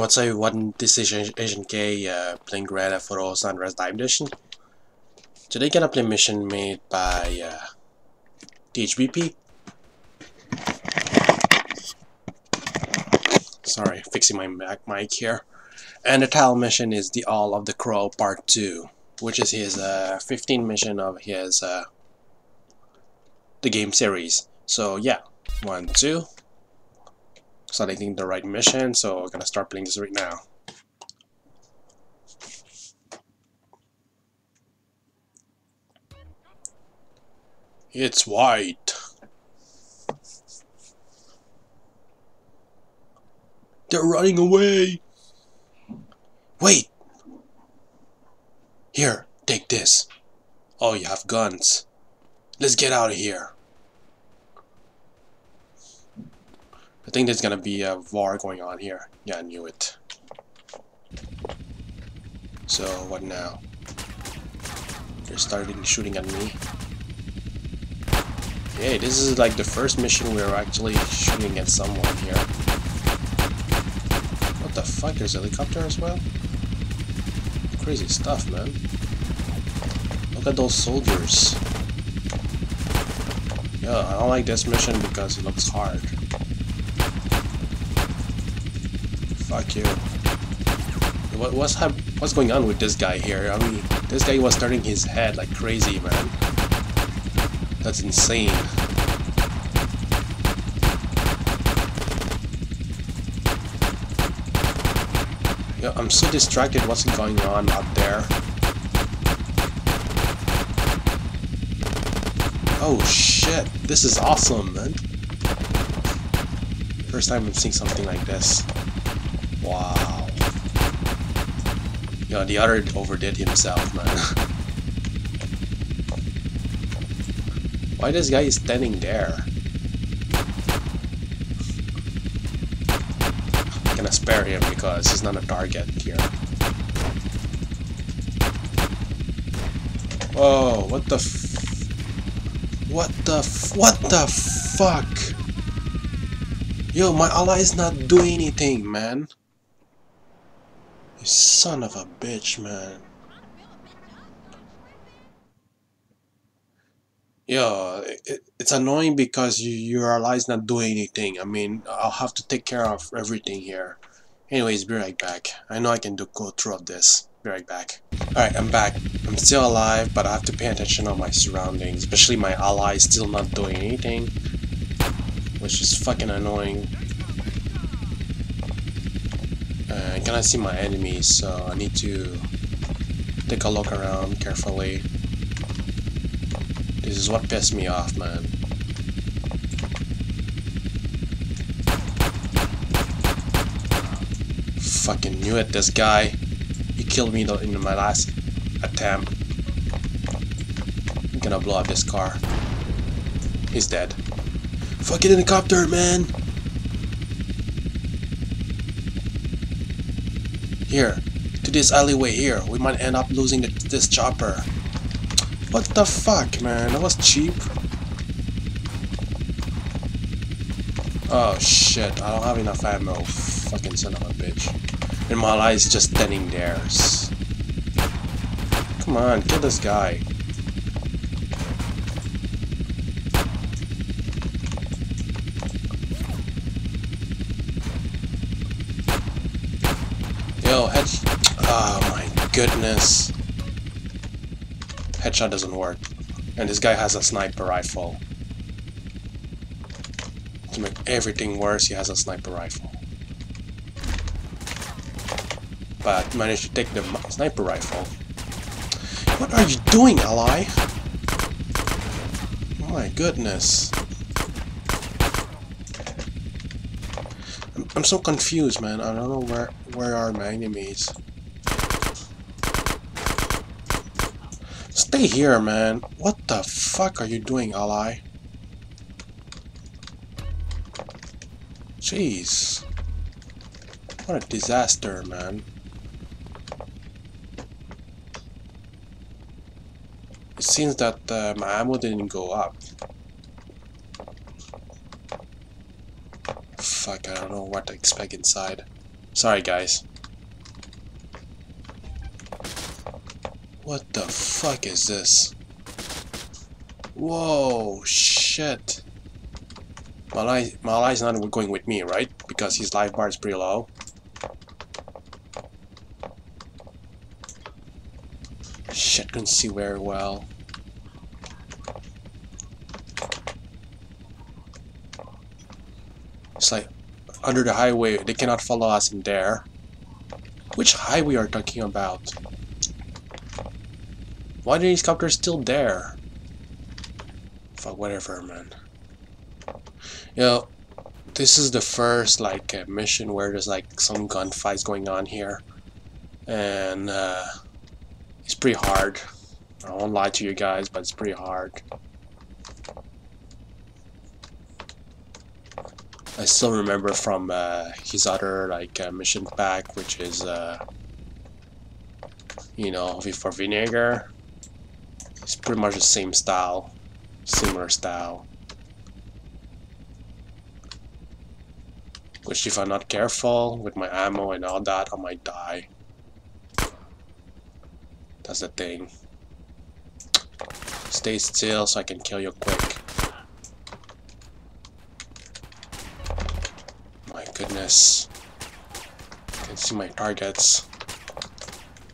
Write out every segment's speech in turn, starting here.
what's up everyone, this is AznKei uh, playing Grand Theft Auto San Andreas DYOM Edition. Today gonna play mission made by uh, THBP. Sorry, fixing my Mac mic here. And the title mission is The All of the Crow Part 2, which is his uh, 15 mission of his uh, the game series. So yeah, one, two, selecting the right mission, so I'm gonna start playing this right now. It's white. They're running away. Wait. Here, take this. Oh, you have guns. Let's get out of here. I think there's gonna be a war going on here. Yeah, I knew it. So, what now? They're starting shooting at me. Hey, this is like the first mission we're actually shooting at someone here. What the fuck? There's a helicopter as well? Crazy stuff, man. Look at those soldiers. Yeah, I don't like this mission because it looks hard. Fuck you. What, what's what's going on with this guy here? I mean, this guy was turning his head like crazy, man. That's insane. Yeah, I'm so distracted what's going on out there. Oh shit, this is awesome, man. First time I'm seeing something like this. Wow. Yeah, the other overdid himself, man. Why this guy is standing there? I'm gonna spare him because he's not a target here. Whoa, what the What the What the fuck? Yo, my ally is not doing anything, man. You son of a bitch, man. Yeah, it, it's annoying because you, your ally's not doing anything. I mean, I'll have to take care of everything here. Anyways, be right back. I know I can do go through of this. Be right back. Alright, I'm back. I'm still alive, but I have to pay attention on my surroundings. Especially my ally still not doing anything. Which is fucking annoying. Uh, I cannot see my enemies, so I need to take a look around carefully. This is what pissed me off, man. Fucking knew it, this guy. He killed me in my last attempt. I'm gonna blow up this car. He's dead. Fucking helicopter, man! Here, to this alleyway here. We might end up losing the, this chopper. What the fuck, man? That was cheap. Oh shit, I don't have enough ammo. Fucking son of a bitch. And my is just standing there. Come on, kill this guy. Yo, head. Oh my goodness. Headshot doesn't work. And this guy has a sniper rifle. To make everything worse, he has a sniper rifle. But managed to take the sniper rifle. What are you doing, ally? Oh my goodness. I'm so confused, man. I don't know where where are my enemies. Stay here, man. What the fuck are you doing, ally? Jeez. What a disaster, man. It seems that uh, my ammo didn't go up. Fuck, I don't know what to expect inside. Sorry, guys. What the fuck is this? Whoa, shit. Malai, Malai's not going with me, right? Because his life bar is pretty low. Shit, couldn't see very well. It's like under the highway, they cannot follow us in there. Which highway are talking about? Why are the helicopters still there? Fuck, whatever, man. You know, this is the first, like, uh, mission where there's, like, some gunfights going on here. And, uh, it's pretty hard. I won't lie to you guys, but it's pretty hard. I still remember from uh, his other like uh, mission pack, which is uh, you know V for Vinegar. It's pretty much the same style, similar style. Which if I'm not careful with my ammo and all that, I might die. That's the thing. Stay still so I can kill you quick. I can see my targets.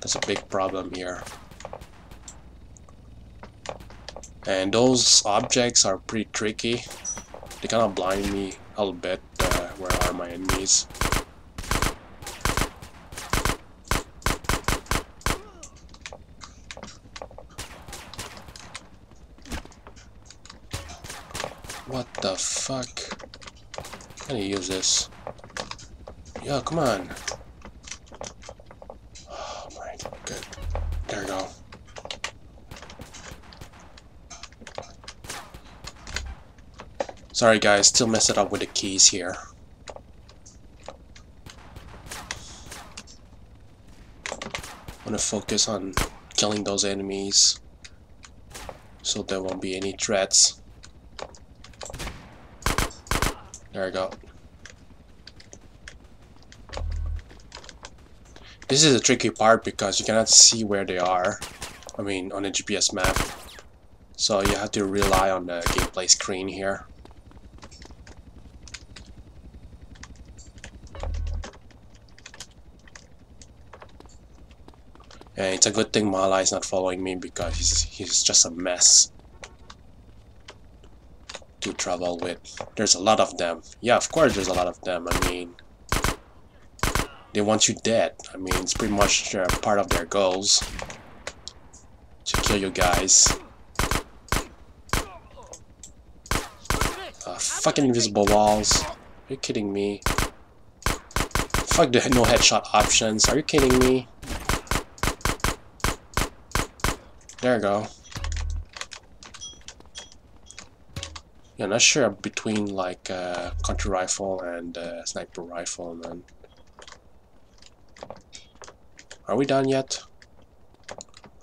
That's a big problem here. And those objects are pretty tricky. They kind of blind me a little bit uh, where are my enemies. What the fuck? I'm gonna use this. Yo, come on. Oh my god. There we go. Sorry guys, still mess it up with the keys here. want to focus on killing those enemies so there won't be any threats. There we go. This is a tricky part because you cannot see where they are. I mean, on a GPS map. So you have to rely on the gameplay screen here. And it's a good thing Mala is not following me because he's, he's just a mess to travel with. There's a lot of them. Yeah, of course there's a lot of them. I mean, they want you dead. I mean, it's pretty much uh, part of their goals to kill you guys. Uh, fucking invisible walls. Are you kidding me? Fuck the no headshot options. Are you kidding me? There we go. Yeah, not sure between like uh, country rifle and uh, sniper rifle, man. Are we done yet?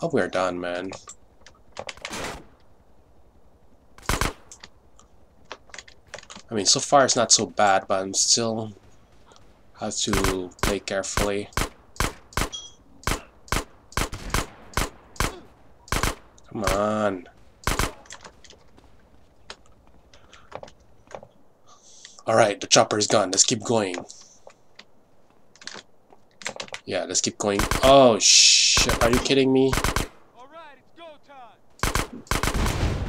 Oh, we're done, man. I mean, so far it's not so bad, but I'm still have to play carefully. Come on. Alright, the chopper is gone. Let's keep going. Yeah, let's keep going. Oh, shit. Are you kidding me?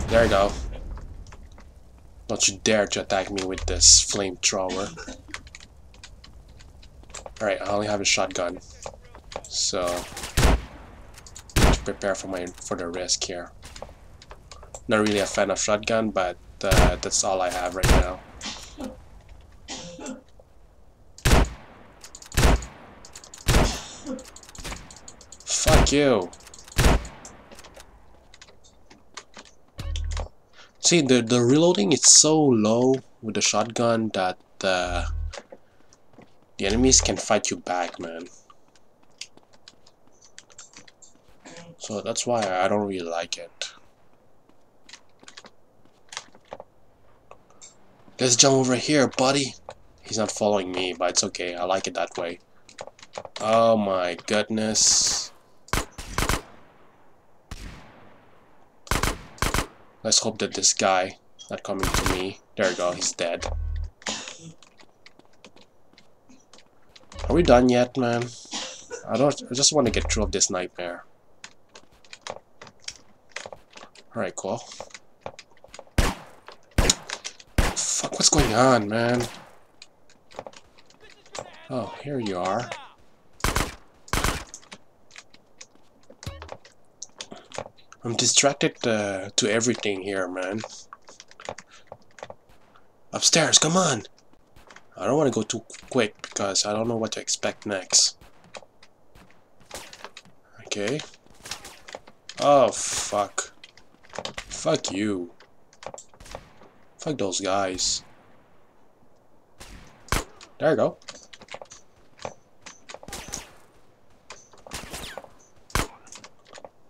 There you go. Don't you dare to attack me with this flamethrower. Alright, I only have a shotgun. So, prepare for my for the risk here. Not really a fan of shotgun, but uh, that's all I have right now. See, the, the reloading is so low with the shotgun that uh, the enemies can fight you back, man. So that's why I don't really like it. Let's jump over here, buddy. He's not following me, but it's okay. I like it that way. Oh my goodness. Let's hope that this guy not coming to me. There we go, he's dead. Are we done yet, man? I don't I just want to get through of this nightmare. Alright, cool. Fuck, what's going on, man? Oh, here you are. I'm distracted uh, to everything here, man. Upstairs, come on! I don't want to go too quick because I don't know what to expect next. Okay. Oh, fuck. Fuck you. Fuck those guys. There you go.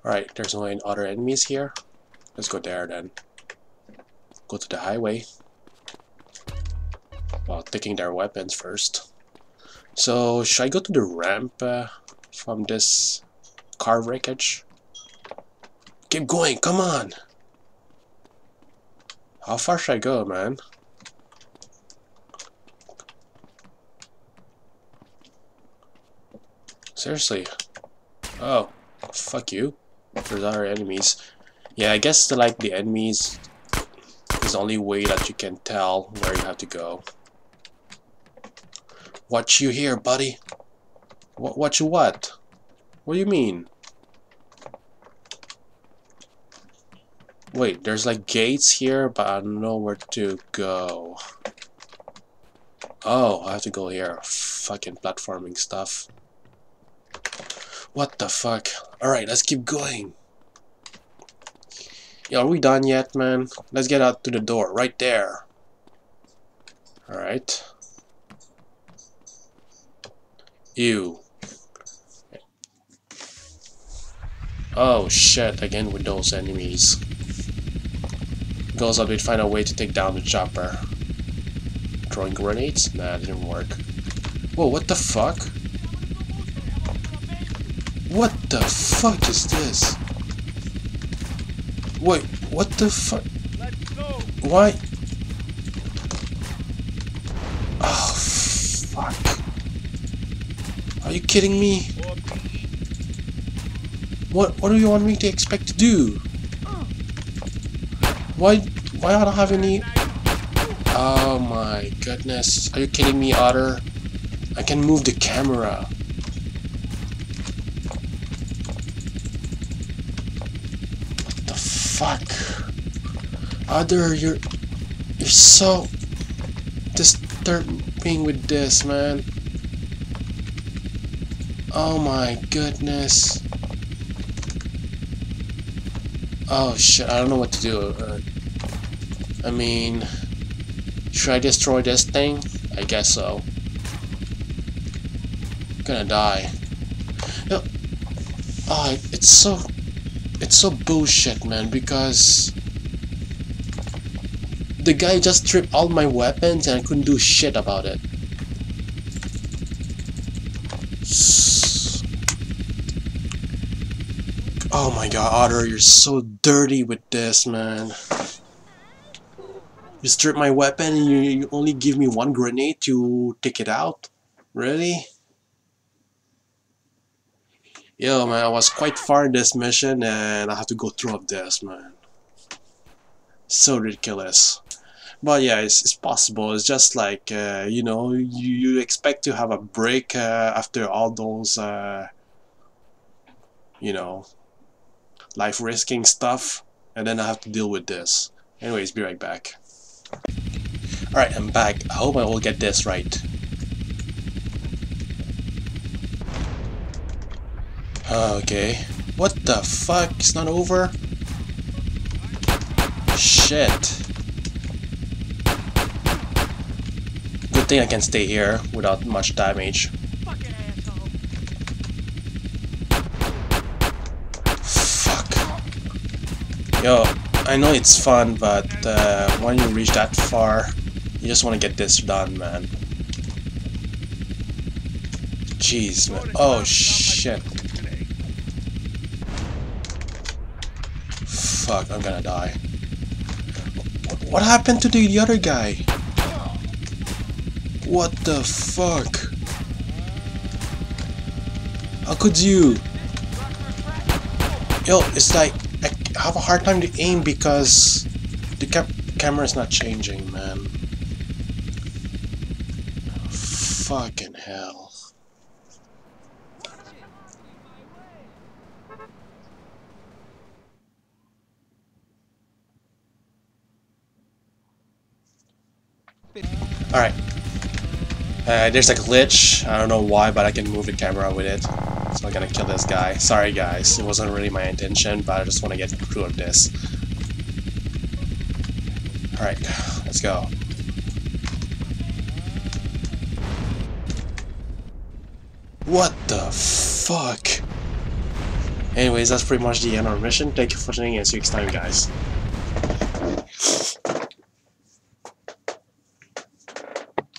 Alright, there's no other enemies here. Let's go there then. Go to the highway. While taking their weapons first. So, should I go to the ramp uh, from this car wreckage? Keep going, come on! How far should I go, man? Seriously. Oh, fuck you there's other enemies. Yeah, I guess the, like the enemies is the only way that you can tell where you have to go. What you here, buddy? What, what you what? What do you mean? Wait, there's like gates here, but I don't know where to go. Oh, I have to go here. Fucking platforming stuff. What the fuck? Alright, let's keep going. Yeah, are we done yet, man? Let's get out to the door, right there. Alright. Ew. Oh shit, again with those enemies. Goes up, we find a way to take down the chopper. Throwing grenades? Nah, didn't work. Whoa, what the fuck? What the fuck is this? Wait, what the fuck? Why? Oh, fuck. Are you kidding me? What What do you want me to expect to do? Why Why I don't have any... Oh my goodness. Are you kidding me, Otter? I can move the camera. fuck? Other, you're... You're so... disturbing with this, man. Oh my goodness. Oh shit, I don't know what to do. Uh, I mean... Should I destroy this thing? I guess so. I'm gonna die. No. Oh, it's so it's so bullshit, man, because the guy just stripped all my weapons and I couldn't do shit about it. Oh my god, Otter, you're so dirty with this, man. You strip my weapon and you, you only give me one grenade to take it out? Really? Yo, man, I was quite far in this mission and I have to go through of this, man. So ridiculous. But yeah, it's, it's possible. It's just like, uh, you know, you, you expect to have a break uh, after all those, uh, you know, life-risking stuff. And then I have to deal with this. Anyways, be right back. Alright, I'm back. I hope I will get this right. Okay. What the fuck? It's not over? Shit. Thing I can stay here without much damage. Fuck. Yo, I know it's fun, but uh, when you reach that far, you just want to get this done, man. Jeez, man. Oh, shit. Fuck, I'm gonna die. What happened to the other guy? What the fuck? How could you? Yo, it's like I have a hard time to aim because the ca camera's not changing, man. Fucking hell. Alright. Uh, there's a glitch. I don't know why, but I can move the camera with it. So I'm gonna kill this guy. Sorry guys, it wasn't really my intention, but I just want to get through of this. Alright, let's go. What the fuck? Anyways, that's pretty much the end of our mission. Thank you for tuning in. see you next time, guys.